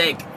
Jake.